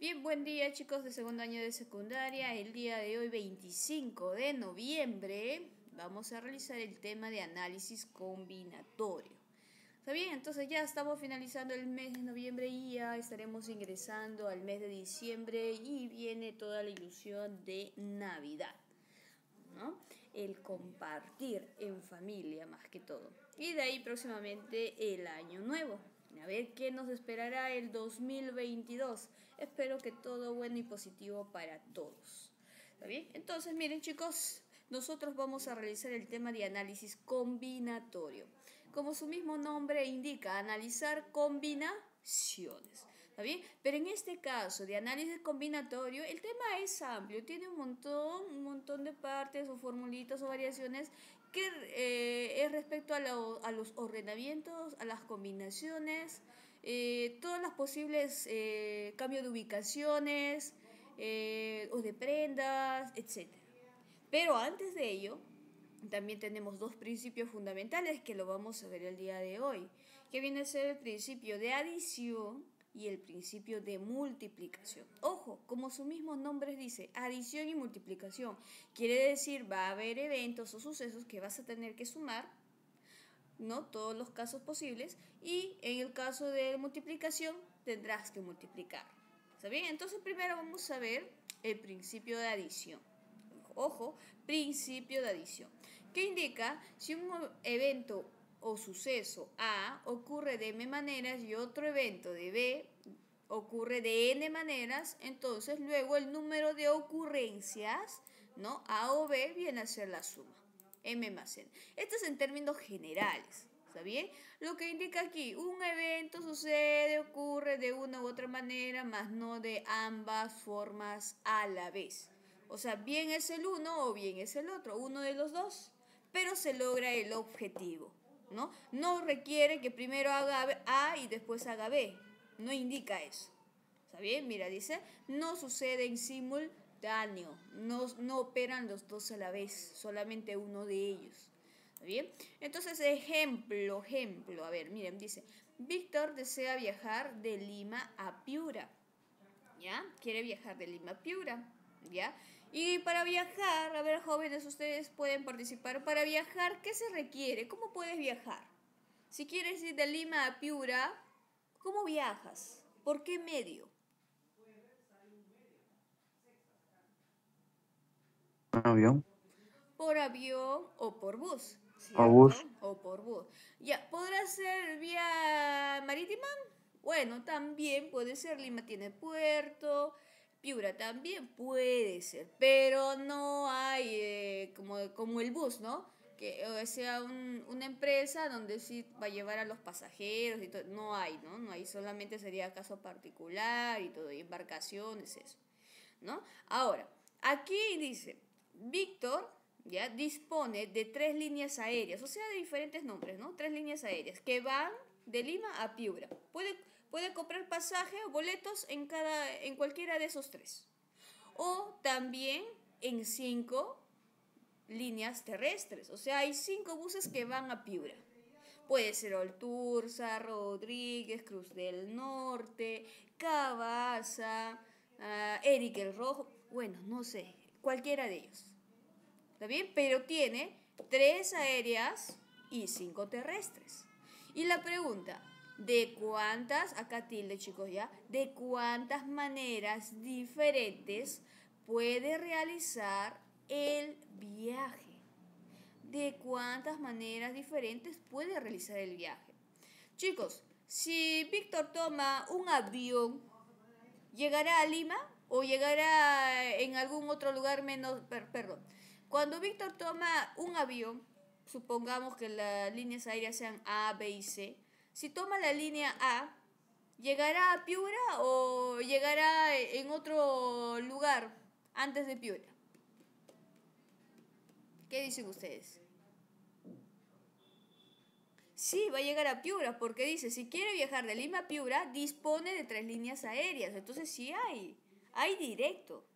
Bien, buen día chicos de segundo año de secundaria. El día de hoy, 25 de noviembre, vamos a realizar el tema de análisis combinatorio. ¿Está bien? Entonces ya estamos finalizando el mes de noviembre y ya estaremos ingresando al mes de diciembre y viene toda la ilusión de Navidad. ¿no? El compartir en familia más que todo. Y de ahí próximamente el año nuevo. A ver qué nos esperará el 2022. Espero que todo bueno y positivo para todos. ¿Está bien? Entonces, miren chicos, nosotros vamos a realizar el tema de análisis combinatorio. Como su mismo nombre indica, analizar combinaciones. ¿Está bien? Pero en este caso de análisis combinatorio, el tema es amplio, tiene un montón, un montón de partes o formulitas o variaciones que eh, es respecto a, los ordenamientos, a las combinaciones, eh, todas las posibles eh, cambios de ubicaciones o de prendas, etc. Pero antes de ello, también tenemos dos principios fundamentales que lo vamos a ver el día de hoy, que viene a ser el principio de adición y el principio de multiplicación. Ojo, como su mismo nombre dice, adición y multiplicación. Quiere decir, va a haber eventos o sucesos que vas a tener que sumar, ¿no? Todos los casos posibles. Y en el caso de multiplicación, tendrás que multiplicar. ¿Está bien? Entonces primero vamos a ver el principio de adición. Ojo, principio de adición. ¿Qué indica si un evento o suceso A ocurre de M maneras y otro evento de B ocurre de N maneras, entonces luego el número de ocurrencias, ¿no? A o B viene a ser la suma, M más N. Esto es en términos generales, ¿está bien? Lo que indica aquí, un evento sucede, ocurre de una u otra manera, más no de ambas formas a la vez. O sea, bien es el uno o bien es el otro, uno de los dos, pero se logra el objetivo. ¿no? No requiere que primero haga A y después haga B. No indica eso. ¿Está bien? Mira, dice, no sucede en No, no operan los dos a la vez, solamente uno de ellos. ¿Está bien? Entonces, ejemplo, ejemplo. A ver, miren, dice, Víctor desea viajar de Lima a Piura. ¿Ya? Quiere viajar de Lima a Piura. ¿Ya? Y para viajar, a ver jóvenes, ustedes pueden participar. Para viajar, ¿qué se requiere? ¿Cómo puedes viajar? Si quieres ir de Lima a Piura, ¿cómo viajas? ¿Por qué medio? ¿Por avión? Por avión o por bus. ¿O bus? O por bus. Ya, ¿podrá ser vía marítima? Bueno, también puede ser. Lima tiene puerto. Piura también puede ser, pero no hay eh, como, como el bus, ¿no? Que sea una empresa donde sí va a llevar a los pasajeros y todo. No hay, ¿no? No hay, solamente sería caso particular y todo, y embarcaciones, eso, ¿no? Ahora, aquí dice, Víctor, ¿ya? Dispone de tres líneas aéreas, o sea, de diferentes nombres, ¿no? Tres líneas aéreas que van de Lima a Piura. Puede puede comprar pasaje o boletos en, cada, en cualquiera de esos tres. O también en cinco líneas terrestres. O sea, hay cinco buses que van a Piura. Puede ser Olturza, Rodríguez, Cruz del Norte, Cabaza, uh, Eric el Rojo. Bueno, no sé, cualquiera de ellos. ¿Está bien? Pero tiene tres aéreas y cinco terrestres. Y la pregunta, de cuántas, acá tilde chicos ya, de cuántas maneras diferentes puede realizar el viaje. De cuántas maneras diferentes puede realizar el viaje. Chicos, si Víctor toma un avión, ¿llegará a Lima o llegará en algún otro lugar menos, perdón? Cuando Víctor toma un avión, supongamos que las líneas aéreas sean A, B y C, si toma la línea A, ¿llegará a Piura o llegará en otro lugar antes de Piura? ¿Qué dicen ustedes? Sí, va a llegar a Piura, porque dice, si quiere viajar de Lima a Piura, dispone de tres líneas aéreas. Entonces sí hay, hay directo.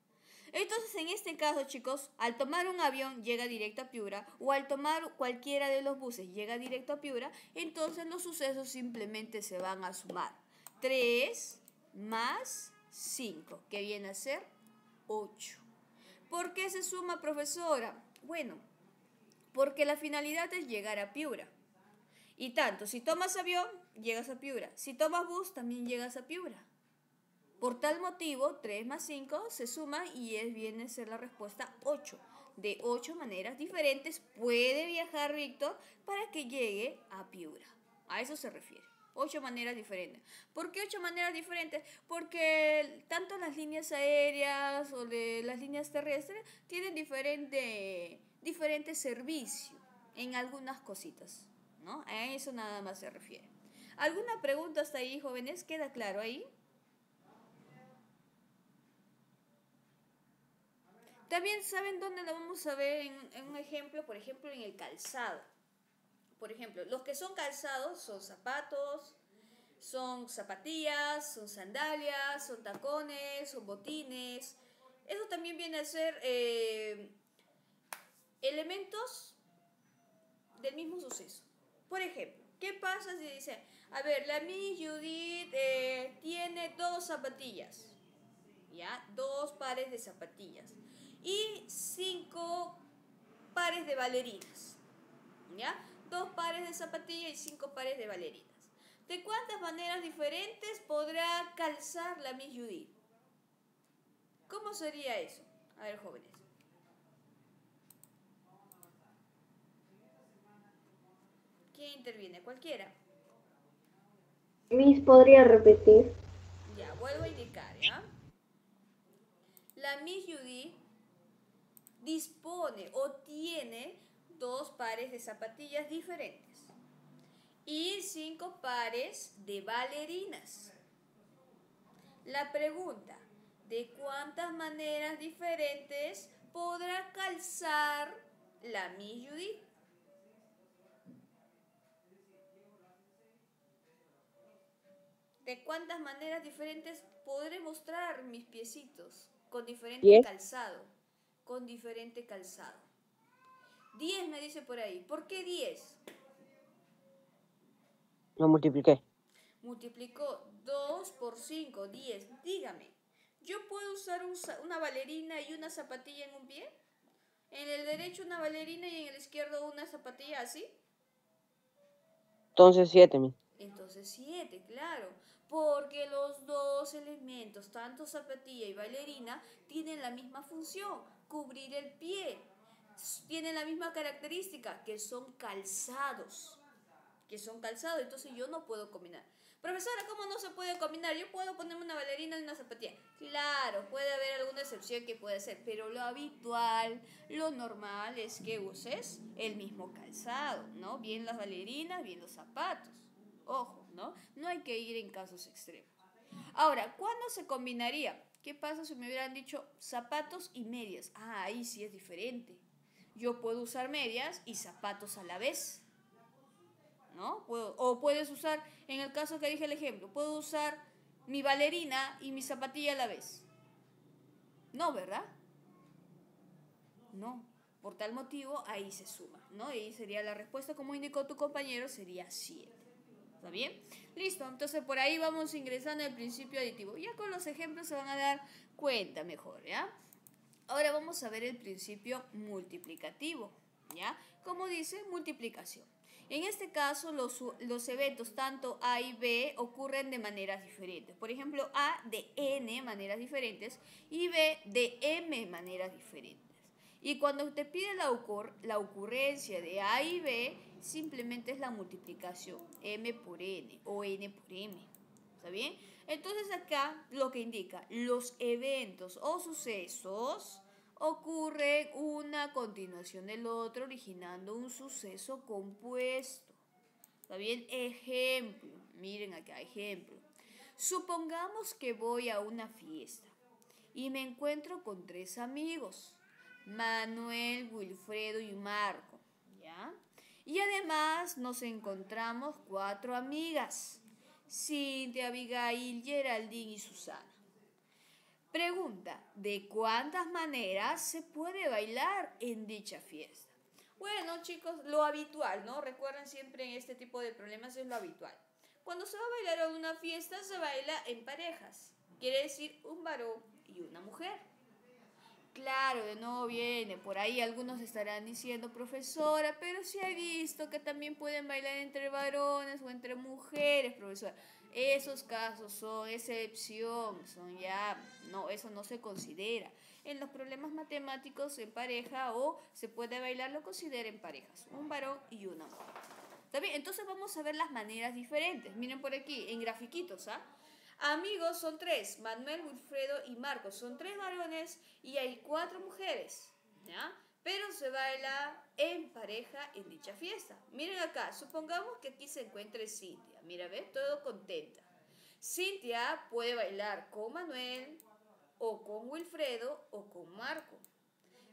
Entonces, en este caso, chicos, al tomar un avión llega directo a Piura o al tomar cualquiera de los buses llega directo a Piura, entonces los sucesos simplemente se van a sumar. 3 más 5, que viene a ser 8. ¿Por qué se suma, profesora? Bueno, porque la finalidad es llegar a Piura. Y tanto, si tomas avión, llegas a Piura. Si tomas bus, también llegas a Piura. Por tal motivo, 3 más 5 se suma y es, viene a ser la respuesta 8. De 8 maneras diferentes puede viajar Víctor para que llegue a Piura. A eso se refiere. Ocho maneras diferentes. ¿Por qué ocho maneras diferentes? Porque tanto las líneas aéreas o las líneas terrestres tienen diferente, diferente servicio en algunas cositas. ¿no? A eso nada más se refiere. ¿Alguna pregunta hasta ahí, jóvenes? ¿Queda claro ahí? También saben dónde lo vamos a ver en un ejemplo, por ejemplo, en el calzado. Por ejemplo, los que son calzados son zapatos, son zapatillas, son sandalias, son tacones, son botines. Eso también viene a ser eh, elementos del mismo suceso. Por ejemplo, ¿qué pasa si dice, a ver, la Miss Judith eh, tiene dos zapatillas, ¿ya? Dos pares de zapatillas y cinco pares de bailarinas, ¿ya? dos pares de zapatillas y cinco pares de bailarinas. ¿De cuántas maneras diferentes podrá calzar la Miss Judith? ¿Cómo sería eso? A ver, jóvenes. ¿Quién interviene? Cualquiera. Miss podría repetir. Ya, vuelvo a indicar, ¿ya? La Miss Judith dispone o tiene dos pares de zapatillas diferentes y cinco pares de bailarinas. La pregunta, ¿de cuántas maneras diferentes podrá calzar la Miss Judith? ¿De cuántas maneras diferentes podré mostrar mis piecitos con diferente calzado? Con diferente calzado. 10 me dice por ahí. ¿Por qué 10? Lo multipliqué. Multiplicó 2 por 5, 10. Dígame, ¿yo puedo usar una bailarina y una zapatilla en un pie? ¿En el derecho una bailarina y en el izquierdo una zapatilla así? Entonces 7, mi. Entonces 7, claro. Porque los dos elementos, tanto zapatilla y bailarina, tienen la misma función, cubrir el pie tienen la misma característica, que son calzados. Que son calzados, entonces yo no puedo combinar. Profesora, ¿cómo no se puede combinar? Yo puedo ponerme una bailarina y una zapatilla. Claro, puede haber alguna excepción que puede ser, pero lo habitual, lo normal es que uses el mismo calzado, ¿no? Bien las bailarinas, bien los zapatos. Ojo, ¿no? No hay que ir en casos extremos. Ahora, ¿cuándo se combinaría? ¿Qué pasa si me hubieran dicho zapatos y medias? Ah, ahí sí es diferente yo puedo usar medias y zapatos a la vez. ¿No? o puedes usar, en el caso que dije el ejemplo, puedo usar mi bailarina y mi zapatilla a la vez. No, ¿verdad? No. Por tal motivo, ahí se suma, ¿no? Y sería la respuesta, como indicó tu compañero, sería 7. ¿Está bien? Listo, entonces por ahí vamos ingresando el principio aditivo. Ya con los ejemplos se van a dar cuenta mejor, ¿ya? Ahora vamos a ver el principio multiplicativo, ¿ya? Como dice, multiplicación. En este caso, los, los, eventos tanto A y B ocurren de maneras diferentes. Por ejemplo, A de N maneras diferentes y B de M maneras diferentes. Y cuando te pide la, la ocurrencia de A y B, simplemente es la multiplicación, M por N o N por M. ¿Está bien? Entonces acá lo que indica, los eventos o sucesos ocurren una continuación del otro, originando un suceso compuesto. ¿Está bien? Ejemplo, miren acá, ejemplo. Supongamos que voy a una fiesta y me encuentro con tres amigos, Manuel, Wilfredo y Marco. Y además nos encontramos cuatro amigas, Cintia, Abigail, Geraldine y Susana. Pregunta, ¿de cuántas maneras se puede bailar en dicha fiesta? Bueno, chicos, lo habitual, ¿no? Recuerden siempre en este tipo de problemas es lo habitual. Cuando se va a bailar en una fiesta, se baila en parejas. Quiere decir un varón y una mujer. Claro, de nuevo viene, por ahí algunos estarán diciendo profesora, pero sí he visto que también pueden bailar entre varones o entre mujeres, profesora. Esos casos son excepción, son ya, no, eso no se considera. En los problemas matemáticos en pareja o se puede bailar, lo consideren parejas, un varón y una mujer. ¿Está? Entonces vamos a ver las maneras diferentes. Miren por aquí, en grafiquitos, ¿ah? Amigos son tres, Manuel, Wilfredo y Marcos. Son tres varones y hay cuatro mujeres, ¿ya? Pero se baila en pareja en dicha fiesta. Miren acá, supongamos que aquí se encuentre Cintia. Mira, ¿ves? Todo contenta. Cintia puede bailar con Manuel o con Wilfredo o con Marco.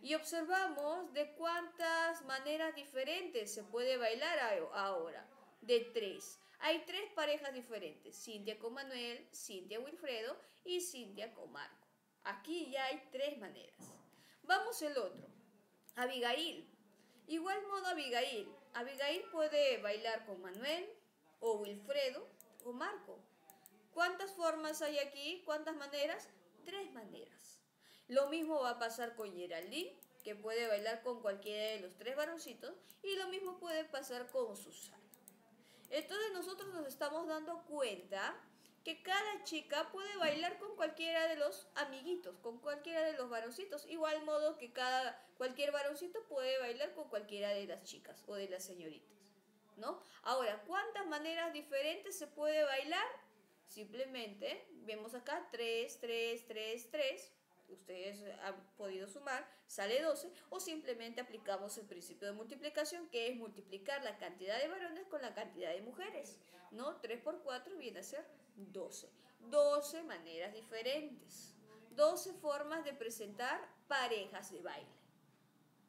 Y observamos de cuántas maneras diferentes se puede bailar ahora. De tres. Hay tres parejas diferentes, Cintia con Manuel, Cintia Wilfredo y Cintia con Marco. Aquí ya hay tres maneras. Vamos el otro. Abigail. Igual modo Abigail. Abigail puede bailar con Manuel o Wilfredo o Marco. ¿Cuántas formas hay aquí? ¿Cuántas maneras? Tres maneras. Lo mismo va a pasar con Geraldine, que puede bailar con cualquiera de los tres varoncitos, y lo mismo puede pasar con Susana. Entonces nosotros nos estamos dando cuenta que cada chica puede bailar con cualquiera de los amiguitos, con cualquiera de los varoncitos, igual modo que cada cualquier varoncito puede bailar con cualquiera de las chicas o de las señoritas, ¿no? Ahora, ¿cuántas maneras diferentes se puede bailar? Simplemente vemos acá 3, 3, 3, 3 ustedes han podido sumar, sale 12, o simplemente aplicamos el principio de multiplicación, que es multiplicar la cantidad de varones con la cantidad de mujeres, ¿no? 3 por 4 viene a ser 12. 12 maneras diferentes, 12 formas de presentar parejas de baile.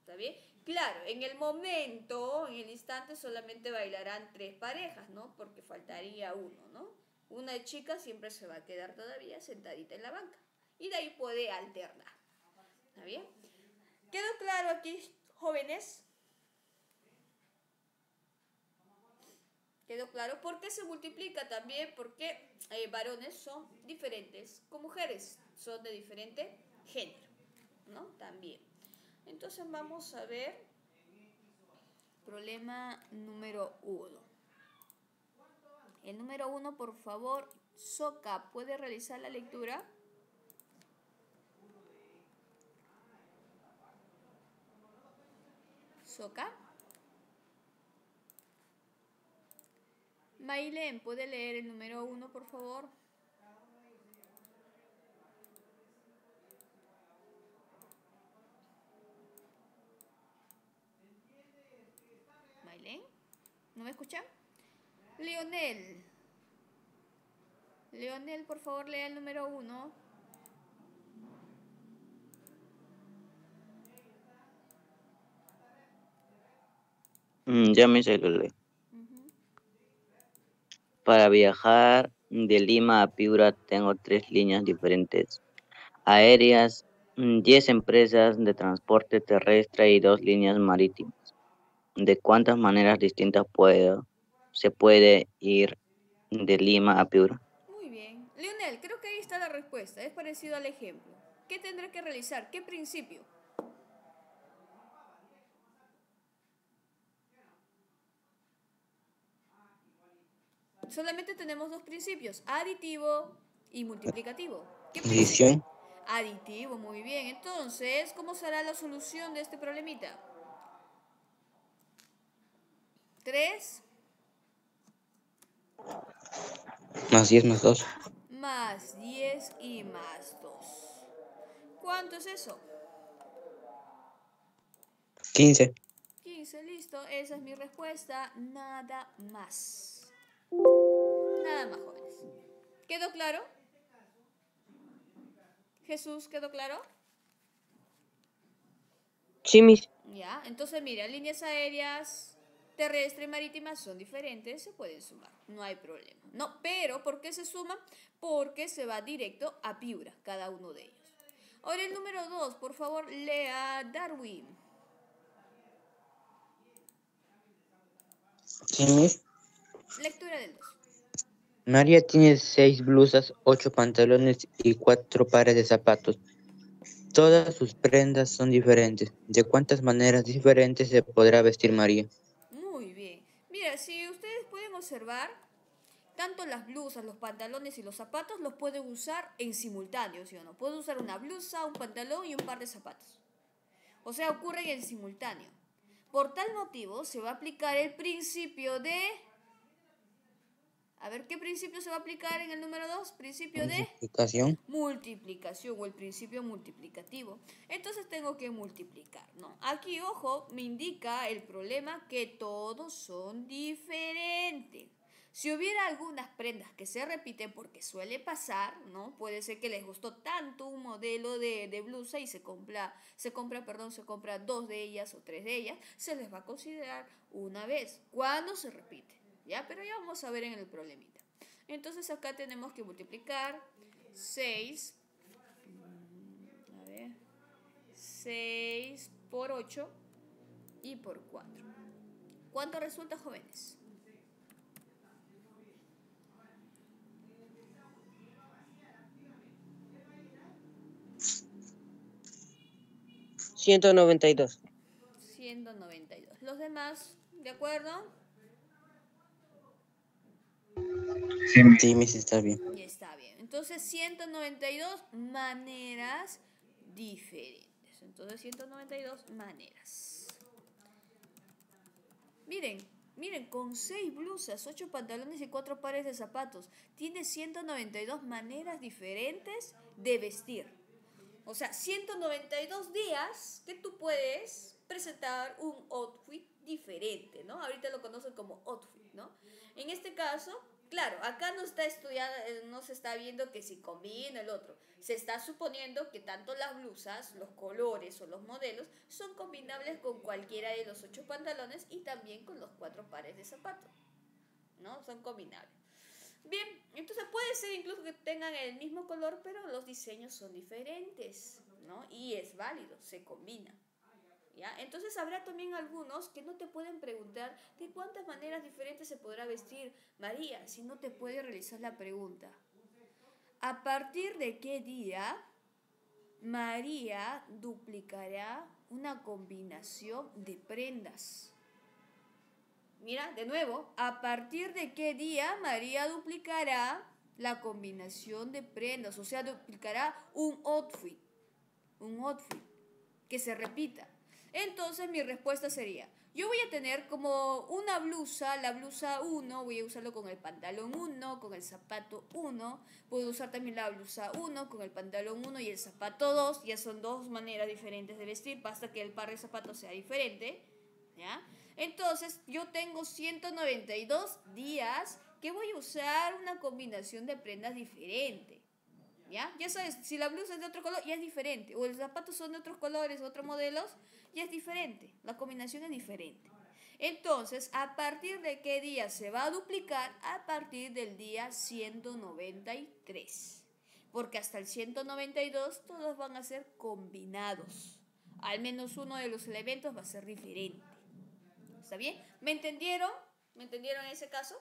¿Está bien? Claro, en el momento, en el instante, solamente bailarán tres parejas, ¿no? Porque faltaría uno, ¿no? Una chica siempre se va a quedar todavía sentadita en la banca y de ahí puede alternar. ¿Está bien? ¿Quedó claro aquí, jóvenes? ¿Quedó claro? ¿Por qué se multiplica también? Porque eh, varones son diferentes con mujeres, son de diferente género, ¿no? También. Entonces vamos a ver problema número uno. El número uno, por favor, Soca, ¿puede realizar la lectura? Soka. Mailen, ¿puede leer el número uno por favor? Mailen, ¿no me escuchan? Leonel. Leonel, por favor, lea el número uno. Ya me celular. Para viajar de Lima a Piura tengo tres líneas diferentes aéreas, 10 mm, empresas de transporte terrestre y dos líneas marítimas. ¿De cuántas maneras distintas puedo, se puede ir de Lima a Piura? Muy bien. Leonel, creo que ahí está la respuesta. Es parecido al ejemplo. ¿Qué tendré que realizar? ¿Qué principio? Solamente tenemos dos principios, aditivo y multiplicativo. ¿Qué Adición. Aditivo, muy bien. Entonces, ¿cómo será la solución de este problemita? 3 más 10 más 2. Más 10 y más 2. ¿Cuánto es eso? 15. 15, listo. Esa es mi respuesta. Nada más. Nada más jóvenes. ¿Quedó claro? Jesús, ¿quedó claro? Sí, mis. Ya, entonces mira, líneas aéreas terrestre y marítimas son diferentes, se pueden sumar, no hay problema. No, pero ¿por qué se suman? Porque se va directo a Piura, cada uno de ellos. Ahora el número 2, por favor, lea Darwin. Sí, mis. Lectura del 2. María tiene seis blusas, ocho pantalones y cuatro pares de zapatos. Todas sus prendas son diferentes. ¿De cuántas maneras diferentes se podrá vestir María? Muy bien. Mira, si ustedes pueden observar, tanto las blusas, los pantalones y los zapatos los pueden usar en simultáneo, ¿sí o no? Pueden usar una blusa, un pantalón y un par de zapatos. O sea, ocurren en simultáneo. Por tal motivo, se va a aplicar el principio de a ver, ¿qué principio se va a aplicar en el número 2? Principio de Multiplicación. multiplicación o el principio multiplicativo. Entonces tengo que multiplicar, ¿no? Aquí, ojo, me indica el problema que todos son diferentes. Si hubiera algunas prendas que se repiten porque suele pasar, ¿no? Puede ser que les gustó tanto un modelo de, de, blusa y se compra, se compra, perdón, se compra dos de ellas o tres de ellas, se les va a considerar una vez. ¿Cuándo se repite? ¿Ya? Pero ya vamos a ver en el problemita. Entonces acá tenemos que multiplicar 6, a ver, 6 por 8 y por 4. ¿Cuánto resulta, jóvenes? Ciento noventa y dos. Ciento noventa y dos. ¿Los demás, de acuerdo? Sí, sí, está bien. Y está bien. Entonces, 192 maneras diferentes. Entonces, 192 maneras. Miren, miren, con 6 blusas, 8 pantalones y 4 pares de zapatos, tiene 192 maneras diferentes de vestir. O sea, 192 días que tú puedes presentar un outfit diferente, ¿no? Ahorita lo conocen como outfit, ¿no? En este caso, Claro, acá no está estudiando, eh, no se está viendo que si combina el otro. Se está suponiendo que tanto las blusas, los colores o los modelos son combinables con cualquiera de los ocho pantalones y también con los cuatro pares de zapatos. ¿No? Son combinables. Bien, entonces puede ser incluso que tengan el mismo color, pero los diseños son diferentes, ¿no? Y es válido, se combina. Entonces habrá también algunos que no te pueden preguntar de cuántas maneras diferentes se podrá vestir María, si no te puede realizar la pregunta. ¿A partir de qué día María duplicará una combinación de prendas? Mira, de nuevo, ¿a partir de qué día María duplicará la combinación de prendas? O sea, duplicará un outfit, un outfit que se repita. Entonces mi respuesta sería, yo voy a tener como una blusa, la blusa 1, voy a usarlo con el pantalón 1, con el zapato 1, puedo usar también la blusa 1 con el pantalón 1 y el zapato 2, ya son dos maneras diferentes de vestir, basta que el par de zapatos sea diferente, ¿ya? Entonces yo tengo 192 días que voy a usar una combinación de prendas diferente. ¿Ya? Ya sabes, si la blusa es de otro color, ya es diferente. O los zapatos son de otros colores, otros modelos, y es diferente, la combinación es diferente. Entonces, ¿a partir de qué día se va a duplicar? A partir del día 193. Porque hasta el 192 todos van a ser combinados. Al menos uno de los elementos va a ser diferente. ¿Está bien? ¿Me entendieron? ¿Me entendieron en ese caso?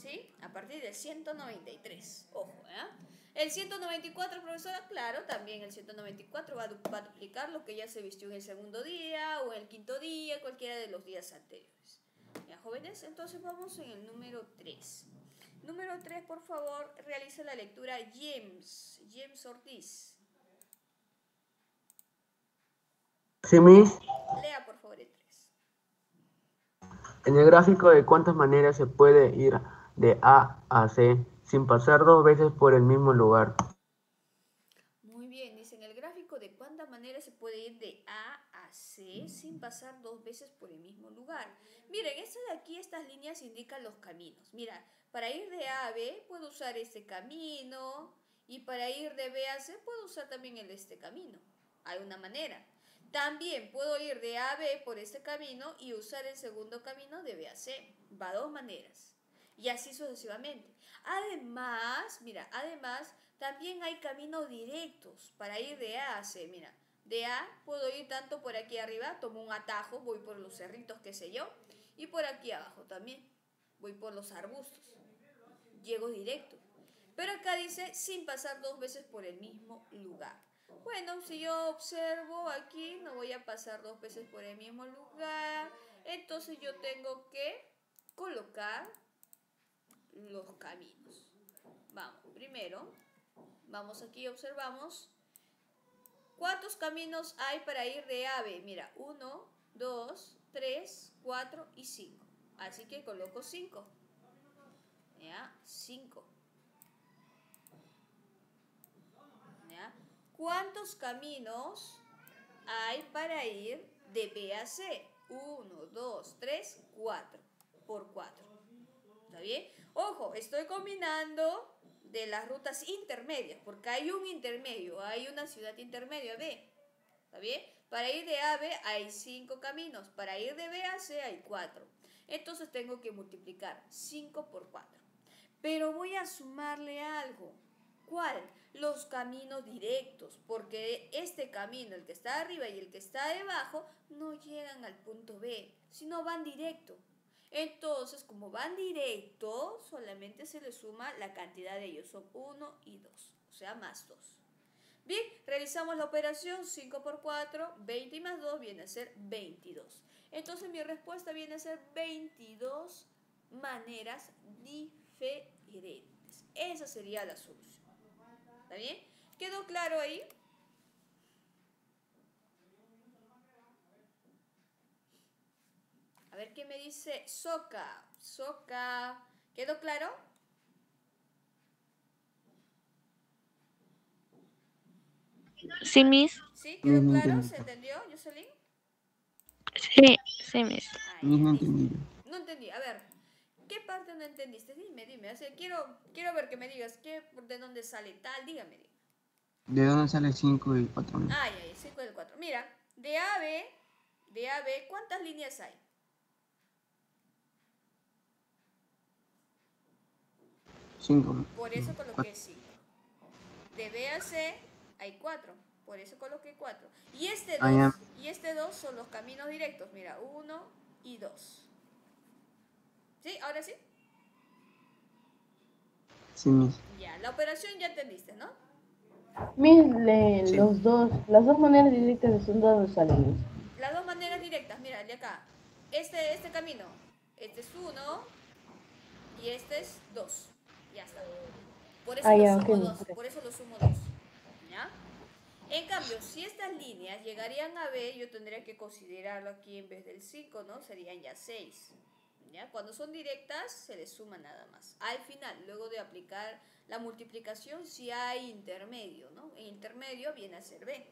Sí. A partir del 193. Ojo, ¿eh? El 194, profesora, claro, también el 194 va a, duplicar lo que ya se vistió en el segundo día o en el quinto día, cualquiera de los días anteriores. ¿Ya, jóvenes? Entonces vamos en el número 3. Número 3, por favor, realiza la lectura James, James Ortiz. Sí, Miss. Lea, por favor, el 3. En el gráfico de cuántas maneras se puede ir de A a C sin pasar dos veces por el mismo lugar. Muy bien, dice en el gráfico de cuántas maneras se puede ir de A a C sin pasar dos veces por el mismo lugar. Miren, esto de aquí, estas líneas indican los caminos. Mira, para ir de A a B puedo usar este camino y para ir de B a C puedo usar también el este camino. Hay una manera. También puedo ir de A a B por este camino y usar el segundo camino de B a C. Va dos maneras. Y así sucesivamente. Además, mira, además también hay caminos directos para ir de A a C. Mira, de A puedo ir tanto por aquí arriba, tomo un atajo, voy por los cerritos, qué sé yo, y por aquí abajo también. voy por los arbustos. Llego directo. Pero acá dice sin pasar dos veces por el mismo lugar. Bueno, si yo observo aquí, no voy a pasar dos veces por el mismo lugar. Entonces yo tengo que colocar los caminos. Vamos, primero, vamos aquí, observamos. ¿Cuántos caminos hay para ir de ave? Mira, uno, dos, tres, cuatro y cinco. Así que coloco cinco. ¿Ya? Cinco. ¿Ya? ¿Cuántos caminos hay para ir de B a C? Uno, dos, tres, cuatro. Por cuatro. ¿Está bien? Ojo, estoy combinando de las rutas intermedias, porque hay un intermedio, hay una ciudad intermedia B. ¿Está bien? Para ir de A a B hay cinco caminos, para ir de B a C hay cuatro. Entonces tengo que multiplicar 5 por 4. Pero voy a sumarle algo. ¿Cuál? Los caminos directos, porque este camino, el que está arriba y el que está debajo, no llegan al punto B, sino van directo. Entonces, como van directo, solamente se le suma la cantidad de ellos, son 1 y 2, o sea, más 2. Bien, realizamos la operación 5 por 4, 20 más 2 viene a ser 22. Entonces mi respuesta viene a ser 22 maneras diferentes. Esa sería la solución. ¿Está bien? ¿Quedó claro ahí? Ver qué me dice Soca. Soca. ¿Quedó claro? Sí, Miss. ¿Sí? ¿Quedó claro? ¿Se entendió, Jocelyn? Sí, sí, Miss. Ay, no entendí. No entendí. A ver, ¿qué parte no entendiste? Dime, dime. O sea, quiero, quiero ver que me digas qué, de dónde sale tal. Dígame. dígame. ¿De dónde sale 5 y 4? Ay, ay, 5 y el 4. Mira, de A a B, de A a B, ¿cuántas líneas hay? Cinco. Por eso coloqué 5. De B a C hay 4. Por eso coloqué 4. Y este 2 Ah, ya. y este 2 son los caminos directos. Mira, 1 y 2. ¿Sí? ¿Ahora sí? Sí, Miss. Ya, la operación ya entendiste, ¿no? Miss, le- Sí. los dos, las dos maneras directas de son salen, Miss. Las dos maneras directas, mira, de acá. Este, este camino, este es 1 y este es 2. Por eso Ah, lo ya, sumo ok, 2. ok. Por eso lo sumo 2. ¿Ya? En cambio, si estas líneas llegarían a B, yo tendría que considerarlo aquí en vez del 5, ¿no? Serían ya 6. ¿Ya? Cuando son directas, se les suma nada más. Al final, luego de aplicar la multiplicación, si hay intermedio, ¿no? En intermedio viene a ser B.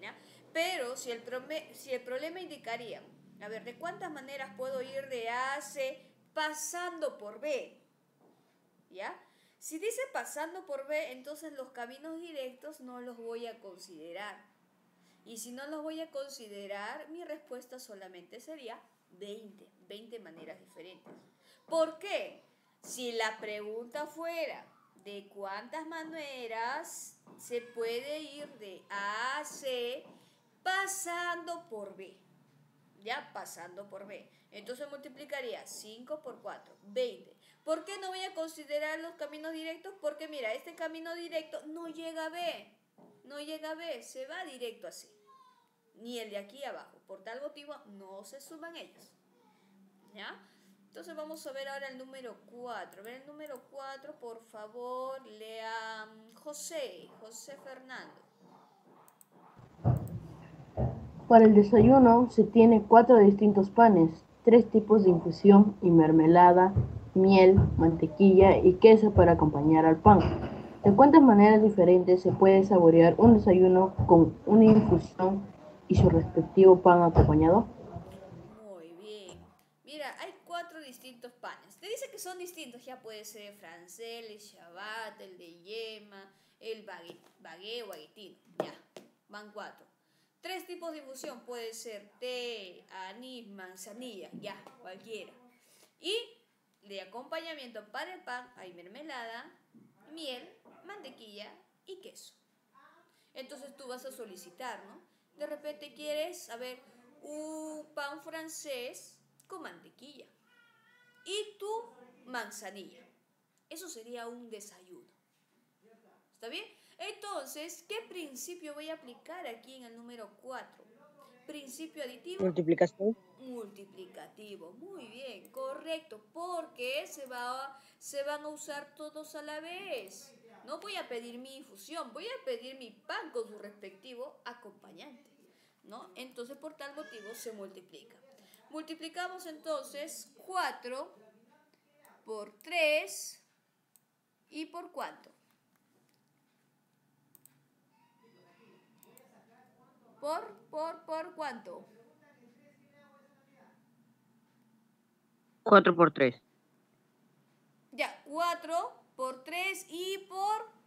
¿ya? Pero si el, si el problema indicaría, a ver, ¿de cuántas maneras puedo ir de A a C pasando por B? ¿Ya? Si dice pasando por B, entonces los caminos directos no los voy a considerar. Y si no los voy a considerar, mi respuesta solamente sería 20, 20 maneras diferentes. ¿Por qué? Si la pregunta fuera de cuántas maneras se puede ir de A a C pasando por B. Ya pasando por B. Entonces multiplicaría 5 por 4, 20. ¿Por qué no voy a considerar los caminos directos? Porque mira, este camino directo no llega a B. No llega a B, se va directo así. Ni el de aquí abajo. Por tal motivo no se suman ellos. ¿Ya? Entonces vamos a ver ahora el número 4. A ver el número 4, por favor, lea José, José Fernando. Para el desayuno se tiene cuatro distintos panes, tres tipos de infusión y mermelada, miel, mantequilla y queso para acompañar al pan. ¿De cuántas maneras diferentes se puede saborear un desayuno con una infusión y su respectivo pan acompañado? Muy bien. Mira, hay cuatro distintos panes. Te dice que son distintos. Ya puede ser francés, el Shabbat, el de yema, el baguette o baguettino. Ya, van cuatro. Tres tipos de infusión. Puede ser té, anís, manzanilla. Ya, cualquiera. Y de acompañamiento para el pan hay mermelada, miel, mantequilla y queso. Entonces tú vas a solicitar, ¿no? De repente quieres, a ver, un pan francés con mantequilla. y tu manzanilla. Eso sería un desayuno. ¿Está bien? Entonces, ¿qué principio voy a aplicar aquí en el número 4? Principio aditivo. Multiplicación. Multiplicativo. Muy bien, correcto. Porque se, va, se van a usar todos a la vez. No voy a pedir mi infusión, voy a pedir mi pan con su respectivo acompañante. ¿no? Entonces, por tal motivo, se multiplica. Multiplicamos entonces 4 por 3 y por cuánto. ¿Por, por, por cuánto? 4 por 3. Ya, 4 por 3 y por...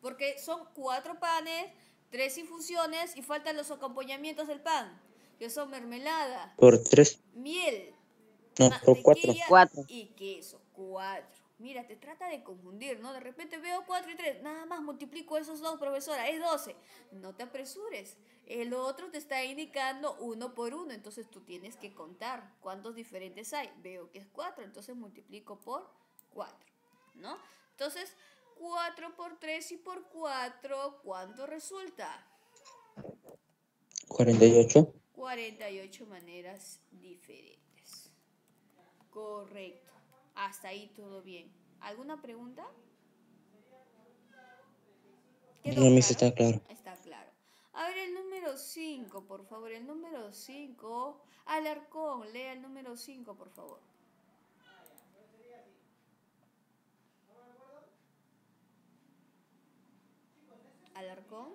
Porque son 4 panes, 3 infusiones y faltan los acompañamientos del pan, que son mermelada, Por 3. miel, No, por 4. mantequilla Cuatro. y queso. 4. Mira, te trata de confundir, ¿no? De repente veo 4 y 3. Nada más multiplico esos dos, profesora. Es 12. No te apresures. El otro te está indicando uno por uno. Entonces tú tienes que contar cuántos diferentes hay. Veo que es 4. Entonces multiplico por 4. ¿No? Entonces, 4 por 3 y por 4, ¿cuánto resulta? 48. 48 maneras diferentes. Correcto. Hasta ahí todo bien. ¿Alguna pregunta? ¿Quedó No, claro? está claro. Está claro. A ver, el número 5, por favor. El número 5. Alarcón, lea el número 5, por favor. Alarcón.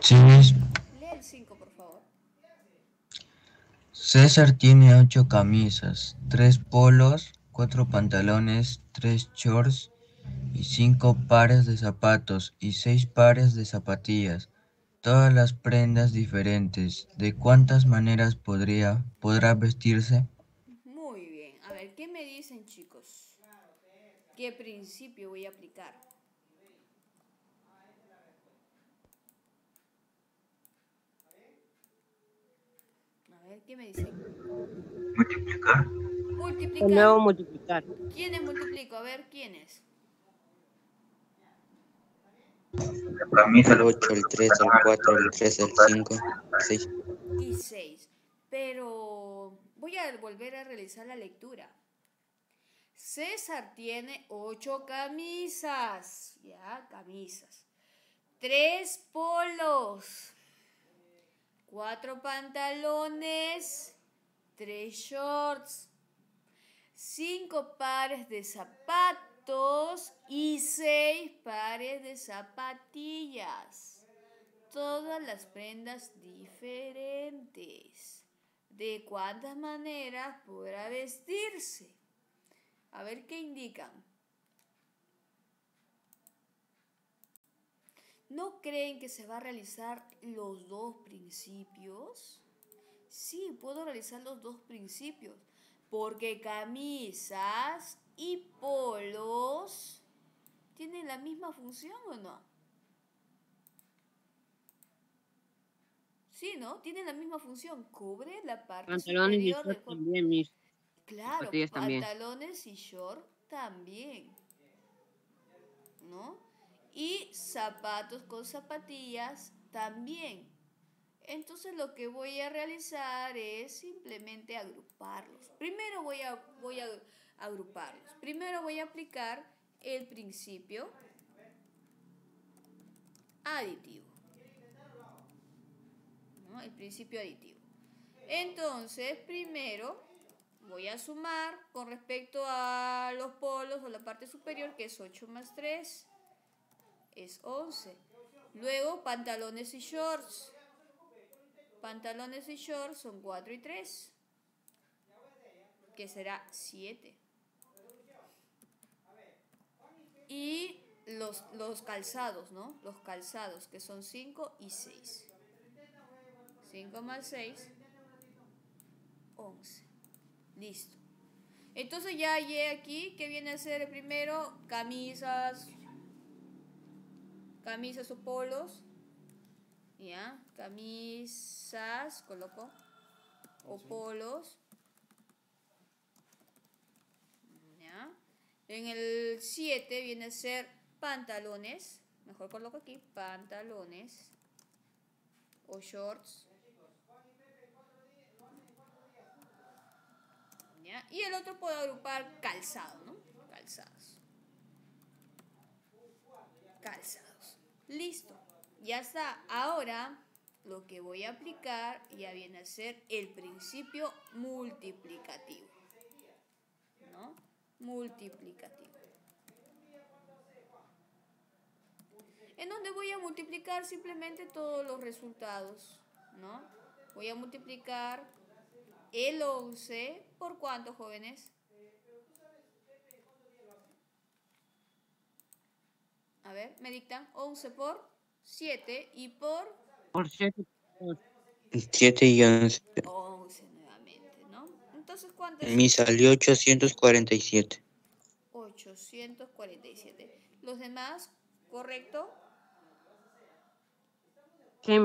Sí. Lee el 5, por favor. César tiene ocho camisas, tres polos, cuatro pantalones, tres shorts y cinco pares de zapatos y seis pares de zapatillas. Todas las prendas diferentes. ¿De cuántas maneras podría podrá vestirse? Muy bien. A ver, ¿qué me dicen, chicos? ¿Qué principio voy a aplicar? A ver, ¿qué me dicen? Multiplicar. Multiplicar. Luego multiplicar. ¿Quiénes multiplico? A ver, ¿quiénes? El 8, el 3, el 4, el 3, el 5, el 6. Y 6. Pero voy a volver a realizar la lectura. César tiene ocho camisas. Ya, camisas. Tres polos. Cuatro pantalones. Tres shorts. Cinco pares de zapatos y seis pares de zapatillas. Todas las prendas diferentes. ¿De cuántas maneras podrá vestirse? A ver qué indican. ¿No creen que se va a realizar los dos principios? Sí, puedo realizar los dos principios. Porque camisas y polos tienen la misma función o no? Sí, ¿no? Tienen la misma función. Cubre la parte Pantalones y superior del cuerpo. también, mis. Claro, también. pantalones y short también. ¿No? Y zapatos con zapatillas también. Entonces lo que voy a realizar es simplemente agruparlos. Primero voy a, voy a agruparlos. Primero voy a aplicar el principio aditivo. ¿no? El principio aditivo. Entonces, primero voy a sumar con respecto a los polos o la parte superior, que es 8 más 3, es 11. Luego, pantalones y shorts. Pantalones y shorts son 4 y 3, que será 7. Y los, los calzados, ¿no? Los calzados, que son 5 y 6. 5 más 6, 11. Listo. Entonces ya hallé aquí que viene a ser primero camisas, camisas o polos, ¿ya? camisas, coloco, o polos. ¿Ya? En el 7 viene a ser pantalones, mejor coloco aquí, pantalones o shorts. ¿Ya? Y el otro puedo agrupar calzado, ¿no? Calzados. Calzados. Listo. Ya está. Ahora lo que voy a aplicar ya viene a ser el principio multiplicativo. ¿No? Multiplicativo. En donde voy a multiplicar simplemente todos los resultados. ¿No? Voy a multiplicar el 11 por cuánto, jóvenes? A ver, me dictan 11 por 7 y por Por cierto, 7 y 11. 11 nuevamente, ¿no? Entonces, ¿cuánto Me salió 847. 847. Los demás, ¿correcto? Sí.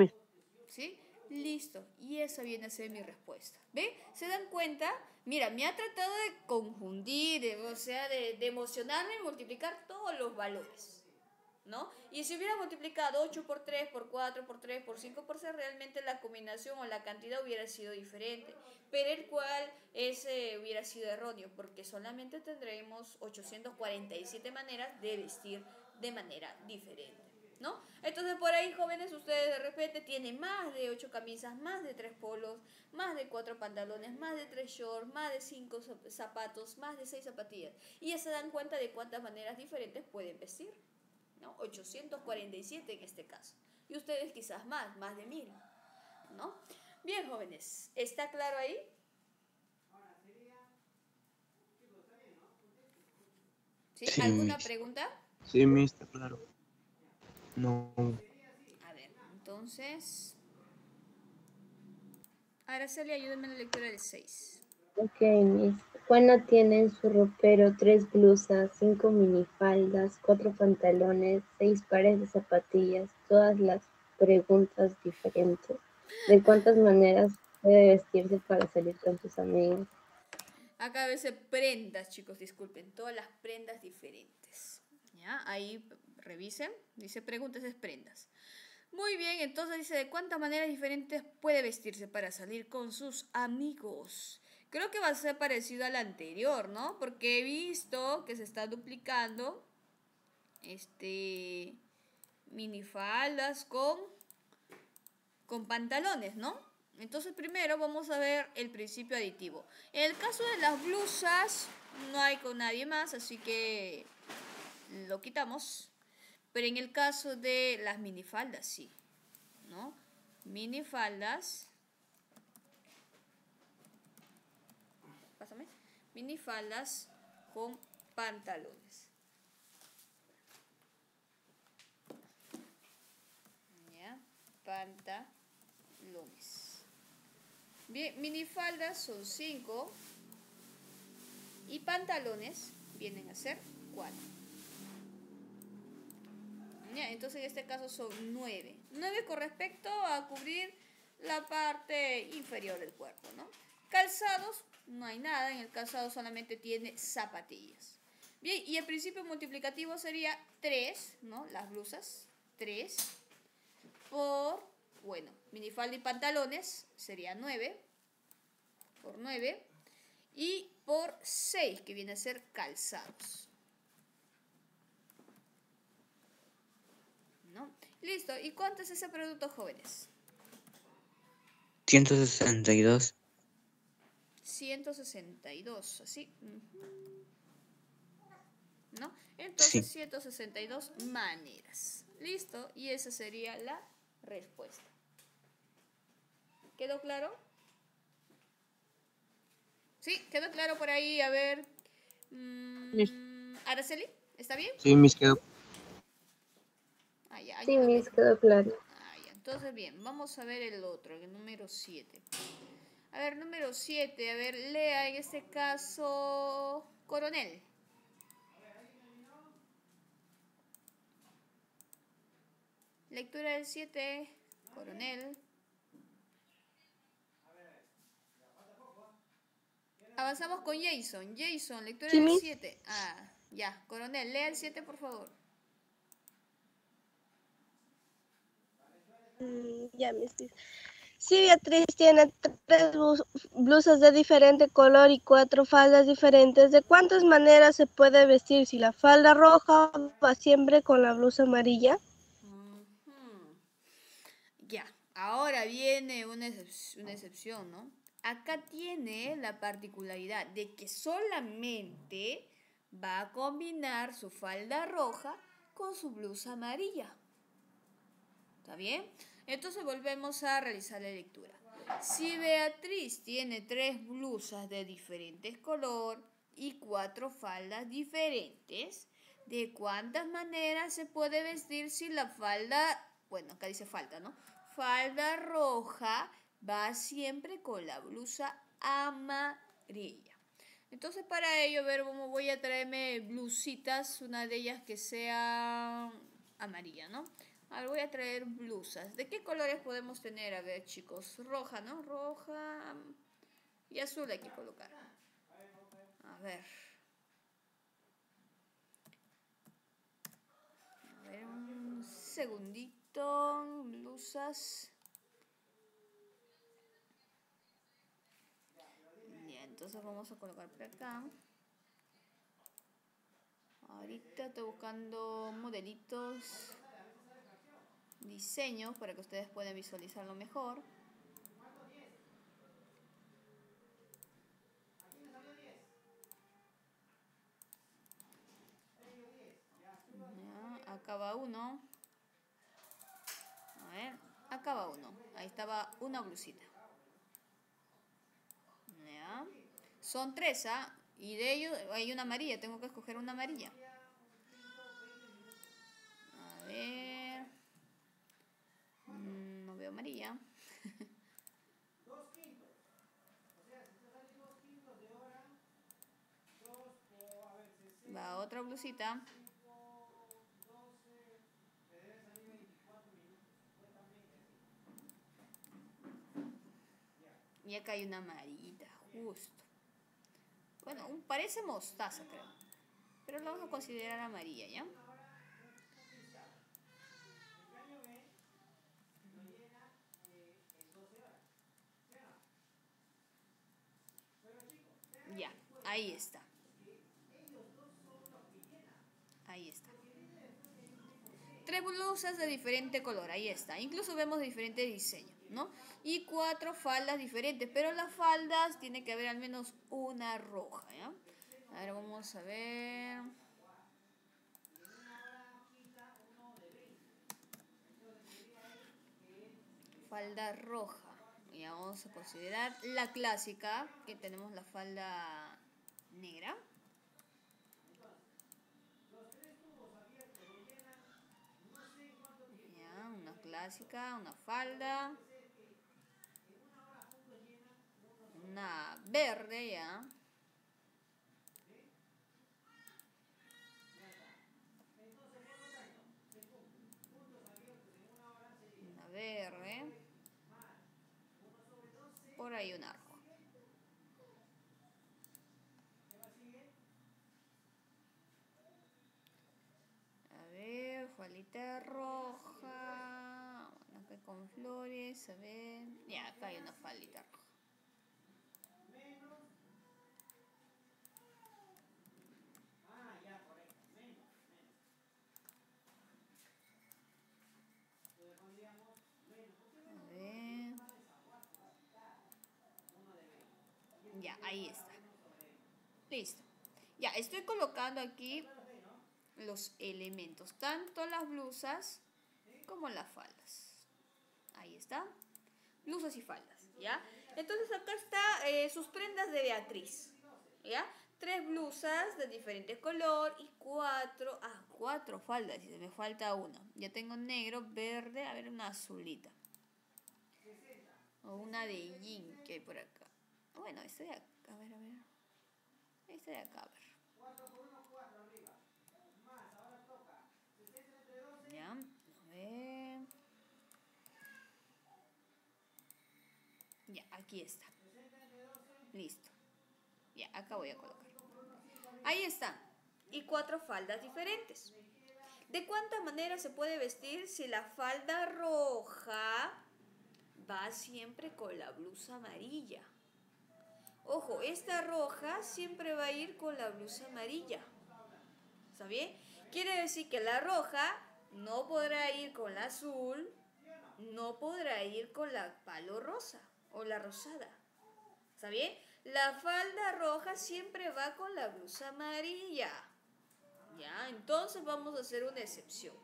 ¿Sí? Listo. Y esa viene a ser mi respuesta. ¿Ve? ¿Se dan cuenta? Mira, me ha tratado de confundir, de- o sea, de, de emocionarme y multiplicar todos los valores. ¿No? Y si hubiera multiplicado 8 por 3, por 4, por 3, por 5, por 6, realmente la combinación o la cantidad hubiera sido diferente. Pero el cual ese hubiera sido erróneo, porque solamente tendremos 847 maneras de vestir de manera diferente. ¿no? Entonces por ahí, jóvenes, ustedes de repente tienen más de 8 camisas, más de 3 polos, más de 4 pantalones, más de 3 shorts, más de 5 zapatos, más de 6 zapatillas. Y ya se dan cuenta de cuántas maneras diferentes pueden vestir. ¿No? 847 en este caso. Y ustedes quizás más, más de 1000. ¿no? Bien, jóvenes, ¿está claro ahí? ¿Sí? Sí, ¿Alguna pregunta? Sí, mister, claro. No. A ver, entonces. Araceli, ayúdame en la lectura del 6. Ok, Miss. Juana tiene en su ropero tres blusas, cinco minifaldas, cuatro pantalones, seis pares de zapatillas, todas las preguntas diferentes. ¿De cuántas maneras puede vestirse para salir con sus amigos? Acá dice prendas, chicos, disculpen, todas las prendas diferentes. ¿Ya? Ahí revisen, dice preguntas es prendas. Muy bien, entonces dice de cuántas maneras diferentes puede vestirse para salir con sus amigos. Creo que va a ser parecido al anterior, ¿no? Porque he visto que se está duplicando este minifaldas con con pantalones, ¿no? Entonces primero vamos a ver el principio aditivo. En el caso de las blusas no hay con nadie más, así que lo quitamos. Pero en el caso de las minifaldas sí, ¿no? Minifaldas. Minifaldas con pantalones. ¿Ya? Pantalones. Bien, minifaldas son 5 y pantalones vienen a ser 4. Entonces en este caso son 9. 9 con respecto a cubrir la parte inferior del cuerpo, ¿no? Calzados, no hay nada, en el calzado solamente tiene zapatillas. Bien, y el principio multiplicativo sería 3, ¿no? Las blusas, 3 por, bueno, minifalda y pantalones sería 9, por 9, y por 6, que viene a ser calzados. ¿No? Listo, ¿y cuánto es ese producto, jóvenes? 162. 162, así. ¿No? Entonces, Sí. 162 maneras. Listo, y esa sería la respuesta. ¿Quedó claro? Sí, quedó claro por ahí. A ver. mm, Araceli, ¿está bien? Sí, mis quedó. Ah, ya, Sí. Miss, quedó claro. Ah, ya. Entonces, bien, vamos a ver el otro, el número 7. A ver, número 7, a ver, lea en este caso, coronel. Lectura del 7. Coronel. Avanzamos con Jason. Jason, lectura del miss. 7. Ah, ya. Coronel, lea el 7, por favor. Mm, Ya, mis Si Beatriz tiene tres blusas de diferente color y cuatro faldas diferentes, ¿de cuántas maneras se puede vestir? Si la falda roja va siempre con la blusa amarilla. Ya, ahora viene una, una excepción, ¿no? Acá tiene la particularidad de que solamente va a combinar su falda roja con su blusa amarilla. ¿Está bien? Entonces volvemos a realizar la lectura. Si Beatriz tiene tres blusas de diferentes color y cuatro faldas diferentes, ¿de cuántas maneras se puede vestir si la falda, bueno, acá dice falda, ¿no? Falda roja va siempre con la blusa amarilla. Entonces para ello, a ver, cómo voy a traerme blusitas, una de ellas que sea amarilla, ¿no? A ver, voy a traer blusas. ¿De qué colores podemos tener? A ver, chicos. Roja, ¿no? Roja y azul hay que colocar. A ver. A ver, un segundito. Blusas. Ya, entonces vamos a colocar por acá. Ahorita estoy buscando modelitos, diseños para que ustedes puedan visualizarlo mejor. Ya, acá va uno. A ver, acá uno. Ahí estaba una blusita. Ya. Son tres, ¿ah? Y de ellos hay una amarilla. Tengo que escoger una amarilla. A ver. Mm, No veo amarilla. Va otra blusita. Y acá hay una amarillita, justo. Bueno, parece mostaza, creo. Pero lo vamos a considerar amarilla, ¿ya? Ya, ahí está. Ahí está. Tres blusas de diferente color, ahí está. Incluso vemos diferentes diseños, ¿no? Y cuatro faldas diferentes, pero las faldas tiene que haber al menos una roja, ¿ya? A ver, vamos a ver. Falda roja. Ya vamos a considerar la clásica, que tenemos la falda negra. Ya, una clásica, una falda. Una verde, ya. Una verde. Por ahí una roja. A ver, faldita roja. Bueno, con flores, a ver. Ya, acá hay una faldita roja. A ver. Ya, ahí está. Listo. Ya, estoy colocando aquí los elementos, tanto las blusas como las faldas. Ahí está. Blusas y faldas, ¿ya? Entonces acá está eh, sus prendas de Beatriz, ¿ya? Tres blusas de diferente color y cuatro, ah, cuatro faldas, y me falta una. Ya tengo negro, verde, a ver, una azulita. O una de jean que hay por acá. Bueno, esta de acá, a ver, a ver. Esta de acá, a. Ya. Aquí está. Listo. Ya, acá voy a colocar. Ahí están. Y cuatro faldas diferentes. ¿De cuántas maneras se puede vestir si la falda roja va siempre con la blusa amarilla? Ojo, esta roja siempre va a ir con la blusa amarilla. ¿Está bien? Quiere decir que la roja no podrá ir con la azul, no podrá ir con la palo rosa o la rosada. ¿Está bien? La falda roja siempre va con la blusa amarilla. ¿Ya? Entonces vamos a hacer una excepción.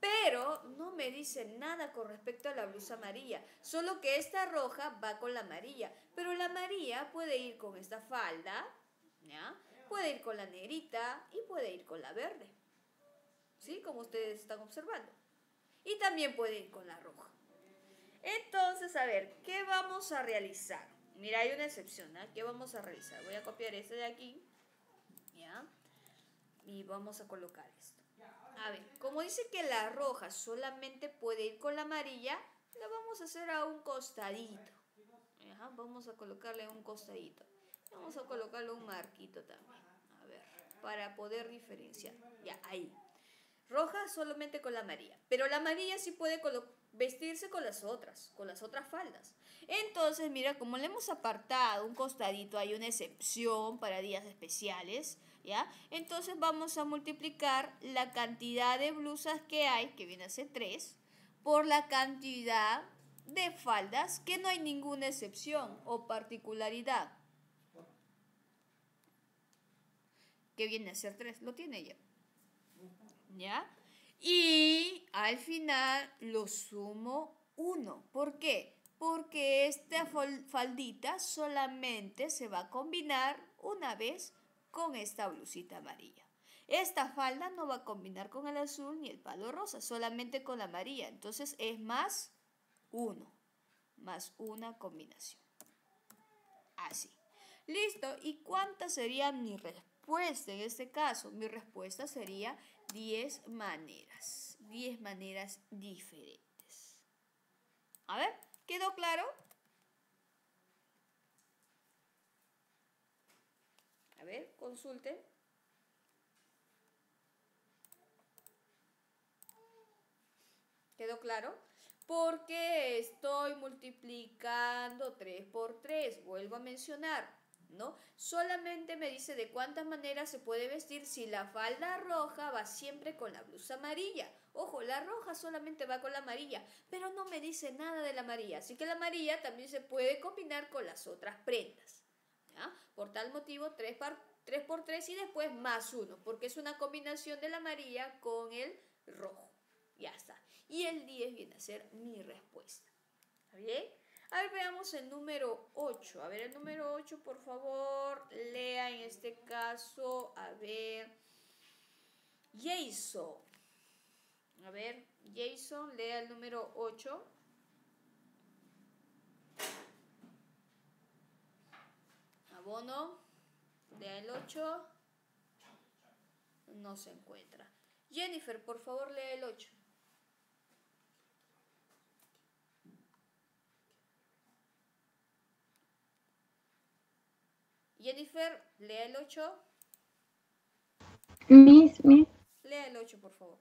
Pero no me dice nada con respecto a la blusa amarilla, solo que esta roja va con la amarilla, pero la amarilla puede ir con esta falda, ¿ya? Puede ir con la negrita y puede ir con la verde. ¿Sí? Como ustedes están observando. Y también puede ir con la roja. Entonces, a ver, ¿qué vamos a realizar? Mira, hay una excepción, ¿ah? ¿Qué vamos a realizar? Voy a copiar este de aquí, ¿ya? Y vamos a colocar esto. A ver, como dice que la roja solamente puede ir con la amarilla, la vamos a hacer a un costadito. Vamos a colocarle un costadito. Vamos a colocarle un marquito también. A ver, para poder diferenciar. Ya, ahí. Roja solamente con la amarilla. Pero la amarilla sí puede vestirse con las otras, con las otras faldas. Entonces, mira, como le hemos apartado un costadito, hay una excepción para días especiales. ¿ya? Entonces vamos a multiplicar la cantidad de blusas que hay, que viene a ser 3, por la cantidad de faldas, que no hay ninguna excepción o particularidad. Que viene a ser 3, lo tiene ya. ¿Ya? Y al final lo sumo 1. ¿Por qué? Porque esta faldita solamente se va a combinar una vez con esta blusita amarilla. Esta falda no va a combinar con el azul ni el palo rosa, solamente con la amarilla. Entonces es más uno, más una combinación. Así. Listo. ¿Y cuánta sería mi respuesta en este caso? Mi respuesta sería 10 maneras. 10 maneras diferentes. A ver, ¿quedó claro? A ver, consulten. ¿Quedó claro? Porque estoy multiplicando 3 por 3. Vuelvo a mencionar, ¿no? Solamente me dice de cuántas maneras se puede vestir si la falda roja va siempre con la blusa amarilla. Ojo, la roja solamente va con la amarilla, pero no me dice nada de la amarilla. Así que la amarilla también se puede combinar con las otras prendas. Por tal motivo, 3 por, 3 por 3 y después más 1, porque es una combinación de la amarilla con el rojo. Ya está. Y el 10 viene a ser mi respuesta. ¿Está bien? A ver, veamos el número 8. A ver, el número 8, por favor, lea en este caso, a ver, Jason. A ver, Jason, lea el número 8. Abono, lea el 8. No se encuentra. Jennifer, por favor, lea el 8. Jennifer, lea el 8. Miss, miss. Lea el 8, por favor.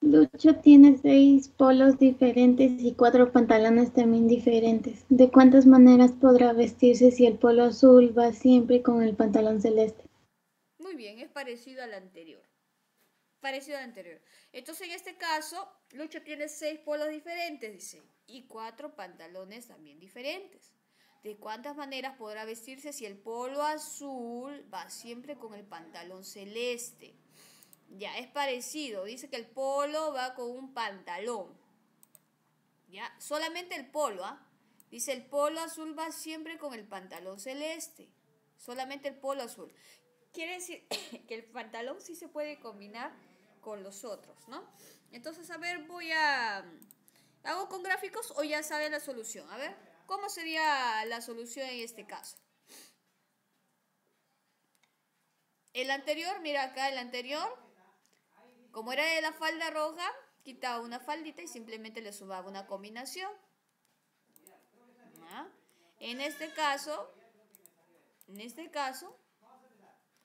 Lucho tiene seis polos diferentes y cuatro pantalones también diferentes. ¿De cuántas maneras podrá vestirse si el polo azul va siempre con el pantalón celeste? Muy bien, es parecido al anterior. Parecido al anterior. Entonces, en este caso, Lucho tiene seis polos diferentes, dice, y cuatro pantalones también diferentes. ¿De cuántas maneras podrá vestirse si el polo azul va siempre con el pantalón celeste? Ya, es parecido. Dice que el polo va con un pantalón. Ya, solamente el polo, ¿ah? Dice el polo azul va siempre con el pantalón celeste. Solamente el polo azul. Quiere decir que el pantalón sí se puede combinar con los otros, ¿no? Entonces, a ver, voy a... ¿Hago con gráficos o ya sabe la solución? A ver, ¿cómo sería la solución en este caso? El anterior, mira acá el anterior, como era de la falda roja, quitaba una faldita y simplemente le sumaba una combinación. En este caso, en este caso,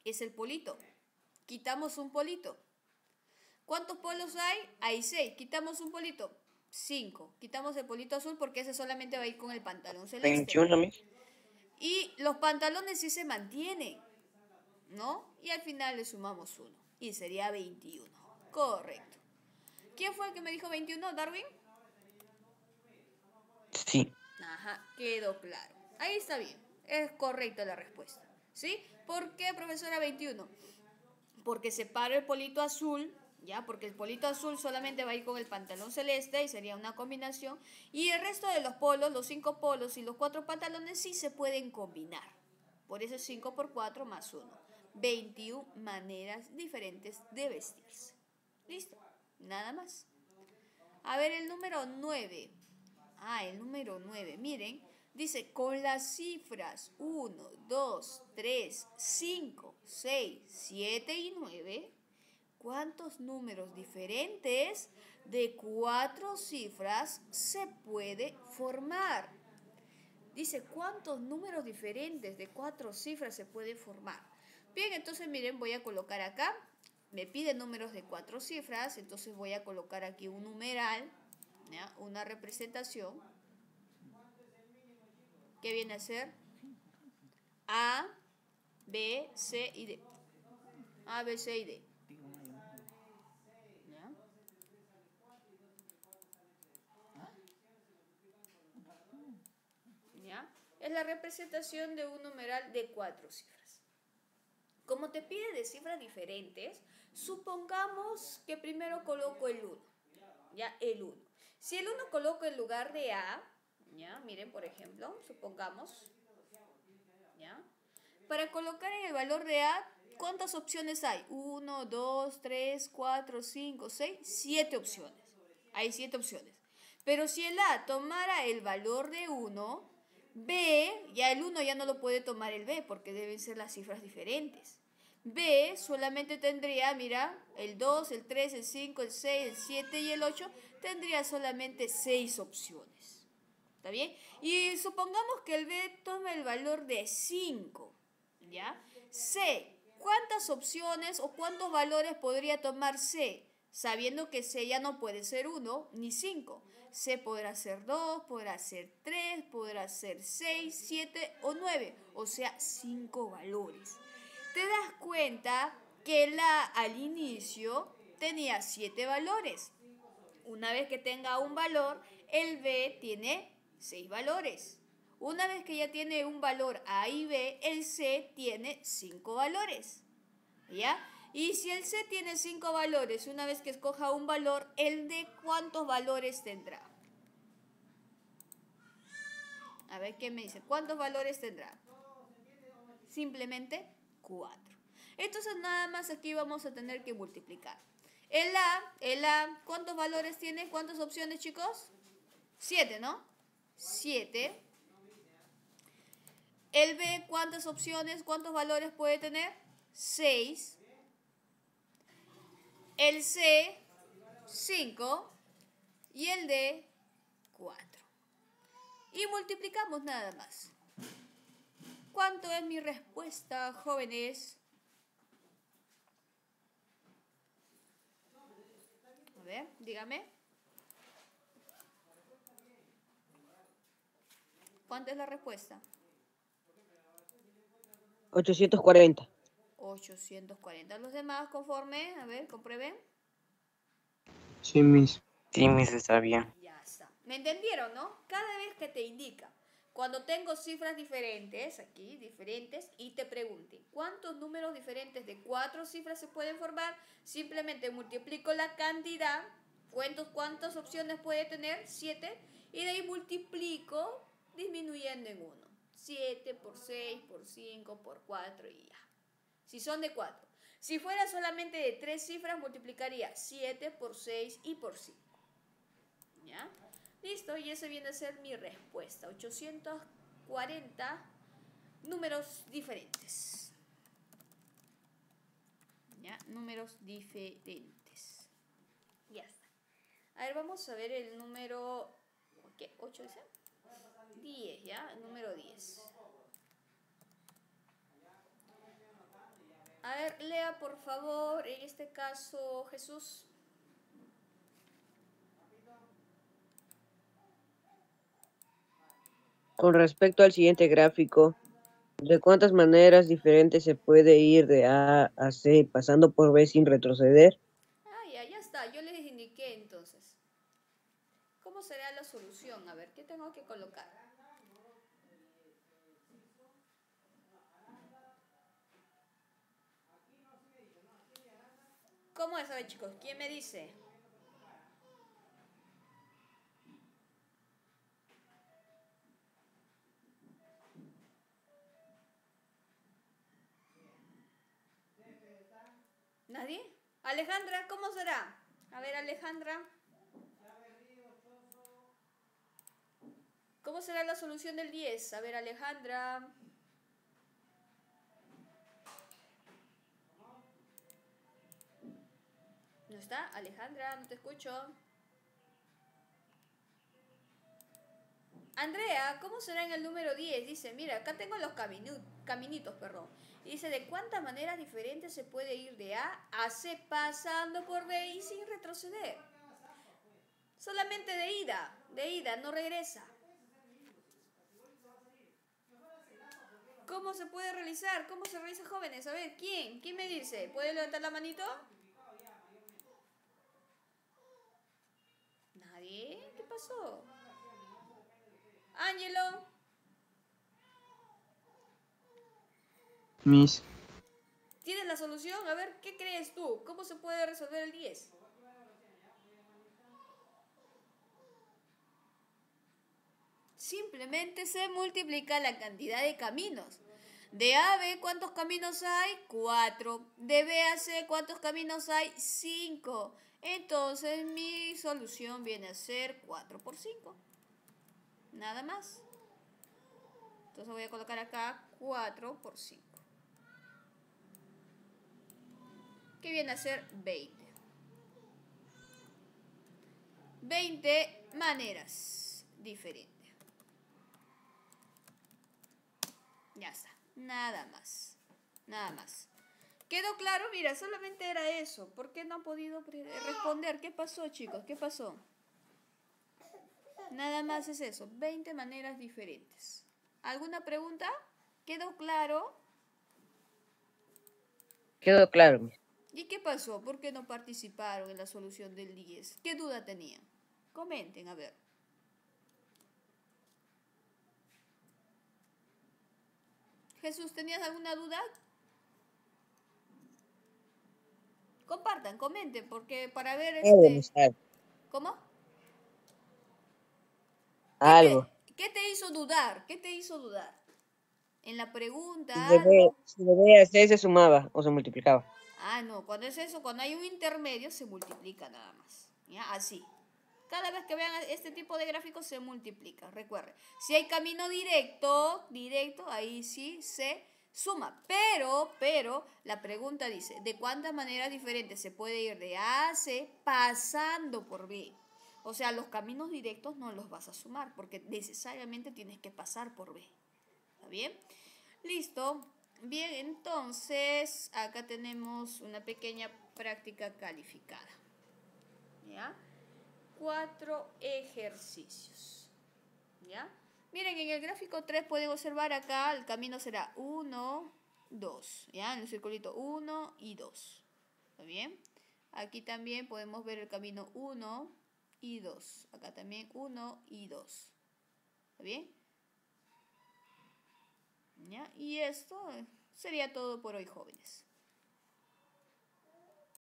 es el polito. Quitamos un polito. ¿Cuántos polos hay? Hay seis. Quitamos un polito. Cinco. Quitamos el polito azul porque ese solamente va a ir con el pantalón celeste. 21, mis. Y los pantalones sí se mantienen, ¿no? Y al final le sumamos uno. Y sería 21. Correcto. ¿Quién fue el que me dijo 21, Darwin? Sí. Ajá, quedó claro. Ahí está bien. Es correcta la respuesta. ¿Sí? ¿Por qué, profesora 21? Porque separo el polito azul, ¿ya? Porque el polito azul solamente va a ir con el pantalón celeste y sería una combinación. Y el resto de los polos, los cinco polos y los cuatro pantalones sí se pueden combinar. Por eso es 5 por 4 más 1. 21 maneras diferentes de vestirse. ¿Listo? Nada más. A ver el número 9. Ah, el número 9. Miren, dice con las cifras 1, 2, 3, 5, 6, 7 y 9. ¿Cuántos números diferentes de cuatro cifras se puede formar? Dice, ¿cuántos números diferentes de cuatro cifras se puede formar? Bien, entonces miren, voy a colocar acá. Me pide números de cuatro cifras, entonces voy a colocar aquí un numeral, una representación. ¿Qué viene a ser? A, B, C y D. A, B, C y D. ¿Ya? ¿Ya? Es la representación de un numeral de cuatro cifras. Como te pide de cifras diferentes, supongamos que primero coloco el 1. ¿Ya? El 1. Si el 1 coloco en lugar de A, ¿ya? Miren, por ejemplo, supongamos, ¿ya? Para colocar en el valor de A, ¿cuántas opciones hay? 1, 2, 3, 4, 5, 6, 7 opciones. Hay 7 opciones. Pero si el A tomara el valor de 1, B, ya el 1 ya no lo puede tomar el B porque deben ser las cifras diferentes. B solamente tendría, mira, el 2, el 3, el 5, el 6, el 7 y el 8 tendría solamente 6 opciones. ¿Está bien? Y supongamos que el B toma el valor de 5. ¿Ya? C, ¿cuántas opciones o cuántos valores podría tomar C? Sabiendo que C ya no puede ser 1 ni 5. C podrá ser 2, podrá ser 3, podrá ser 6, 7 o 9. O sea, 5 valores. Te das cuenta que la al inicio tenía 7 valores. Una vez que tenga un valor, el B tiene 6 valores. Una vez que ya tiene un valor A y B, el C tiene 5 valores. ¿Ya? Y si el C tiene 5 valores, una vez que escoja un valor, ¿el D cuántos valores tendrá? A ver qué me dice. ¿Cuántos valores tendrá? Simplemente 4. Entonces nada más aquí vamos a tener que multiplicar. El A, el A, ¿cuántos valores tiene? ¿Cuántas opciones, chicos? 7, ¿no? 7. El B, ¿cuántas opciones? ¿Cuántos valores puede tener? 6. El C, 5. Y el D, 4. Y multiplicamos nada más. ¿Cuánto es mi respuesta, jóvenes? A ver, dígame. ¿Cuánto es la respuesta? 840. 840. Los demás conforme, a ver, comprueben. Sí, mis. Sí, mis, está bien. Ya está. ¿Me entendieron, no? Cada vez que te indica, cuando tengo cifras diferentes, aquí, diferentes, y te pregunte, ¿cuántos números diferentes de cuatro cifras se pueden formar? Simplemente multiplico la cantidad, cuento cuántas opciones puede tener, siete, y de ahí multiplico disminuyendo en uno. 7 por 6, por 5, por 4 y ya. Si son de 4. Si fuera solamente de 3 cifras, multiplicaría 7 por 6 y por 5. ¿Ya? Listo, y esa viene a ser mi respuesta. 840 números diferentes. ¿Ya? Números diferentes. Ya está. A ver, vamos a ver el número... ¿Qué? ¿8 dice? 10, ¿ya? El número 10. A ver, lea por favor, en este caso, Jesús. Con respecto al siguiente gráfico, ¿de cuántas maneras diferentes se puede ir de A a C pasando por B sin retroceder? Ah, ya, ya está. Yo les indiqué entonces. ¿Cómo será la solución? A ver, ¿qué tengo que colocar? ¿Cómo es? Ver, chicos, ¿quién me dice? ¿Nadie? Alejandra, ¿cómo será? A ver, Alejandra. ¿Cómo será la solución del 10? A ver, Alejandra. ¿No está? Alejandra, no te escucho. Andrea, ¿cómo será en el número 10? Dice, mira, acá tengo los caminitos, perdón. Dice, ¿de cuántas maneras diferentes se puede ir de A a C pasando por B y sin retroceder? Solamente de ida, de ida, no regresa. ¿Cómo se puede realizar? ¿Cómo se realiza, jóvenes? A ver, ¿quién? ¿Quién me dice? ¿Puede levantar la manito? ¿Nadie? ¿Qué pasó? Ángelo. Miss, ¿Tienes la solución? A ver, ¿qué crees tú? ¿Cómo se puede resolver el 10? Simplemente se multiplica la cantidad de caminos. De A a B, ¿cuántos caminos hay? 4. De B a C, ¿cuántos caminos hay? 5. Entonces mi solución viene a ser 4 por 5. Nada más. Entonces voy a colocar acá 4 por 5. Que viene a ser 20. 20 maneras diferentes. Ya está. Nada más. Nada más. ¿Quedó claro? Mira, solamente era eso. ¿Por qué no han podido pre- responder? ¿Qué pasó, chicos? ¿Qué pasó? Nada más es eso. 20 maneras diferentes. ¿Alguna pregunta? ¿Quedó claro? quedó claro. ¿Y qué pasó? ¿Por qué no participaron en la solución del 10? ¿Qué duda tenían? Comenten, a ver. Jesús, ¿tenías alguna duda? Compartan, comenten, porque para ver este... Algo. ¿Cómo? Algo. ¿Qué te hizo dudar? ¿Qué te hizo dudar? En la pregunta... Si de B, si se sumaba o se multiplicaba. Ah, no, cuando es eso, cuando hay un intermedio se multiplica nada más. ¿Ya? Así. Cada vez que vean este tipo de gráficos se multiplica, recuerden. Si hay camino directo, directo, ahí sí se suma. Pero, pero, la pregunta dice, ¿de cuántas maneras diferentes se puede ir de A a C pasando por B? O sea, los caminos directos no los vas a sumar porque necesariamente tienes que pasar por B. ¿Está bien? Listo. Bien, entonces acá tenemos una pequeña práctica calificada. ¿Ya? Cuatro ejercicios. ¿Ya? Miren, en el gráfico 3 pueden observar acá, el camino será 1, 2. ¿Ya? En el circulito 1 y 2. ¿Está bien? Aquí también podemos ver el camino 1 y 2. Acá también 1 y 2. ¿Está bien? ¿Ya? Y esto sería todo por hoy, jóvenes.